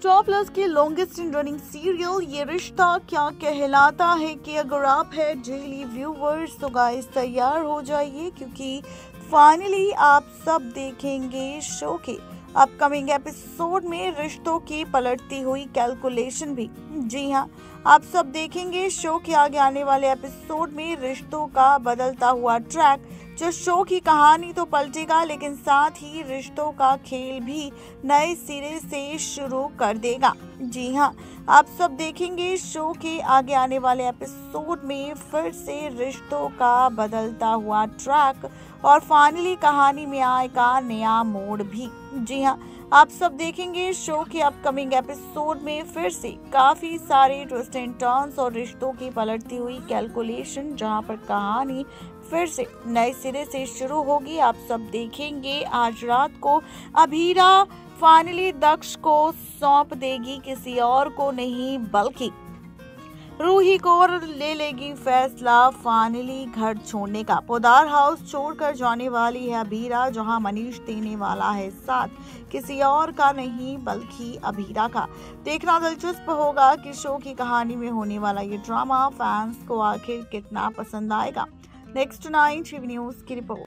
Star Plus की longest in running serial Yeh Rishta Kya कहलाता है कि अगर आप है डेली व्यूवर्स तो गाइस तैयार हो जाइए, क्योंकि फाइनली आप सब देखेंगे शो के अपकमिंग एपिसोड में रिश्तों की पलटती हुई कैलकुलेशन भी। जी हाँ आप सब देखेंगे शो के आगे आने वाले एपिसोड में रिश्तों का बदलता हुआ ट्रैक जो शो की कहानी तो पलटेगा, लेकिन साथ ही रिश्तों का खेल भी नए सिरे से शुरू कर देगा। जी हाँ आप सब देखेंगे शो के आगे आने वाले एपिसोड में फिर से रिश्तों का बदलता हुआ ट्रैक और फाइनली कहानी में आएगा नया मोड़ भी। जी हाँ आप सब देखेंगे शो के अपकमिंग एपिसोड में फिर से काफ़ी सारे ट्विस्ट एंड टर्न्स और रिश्तों की पलटती हुई कैलकुलेशन जहाँ पर कहानी फिर से नए सिरे से शुरू होगी। आप सब देखेंगे आज रात को अभीरा फाइनली दक्ष को सौंप देगी किसी और को नहीं, बल्कि रूही कौर ले लेगी फैसला, फाइनली घर छोड़ने का। पोदार हाउस छोड़कर जाने वाली है अभीरा जहाँ मनीष देने वाला है साथ। किसी और का नहीं, बल्कि अभीरा का। देखना दिलचस्प होगा कि शो की कहानी में होने वाला ये ड्रामा फैंस को आखिर कितना पसंद आएगा। नेक्स्ट नाइन टीवी न्यूज़ की रिपोर्ट।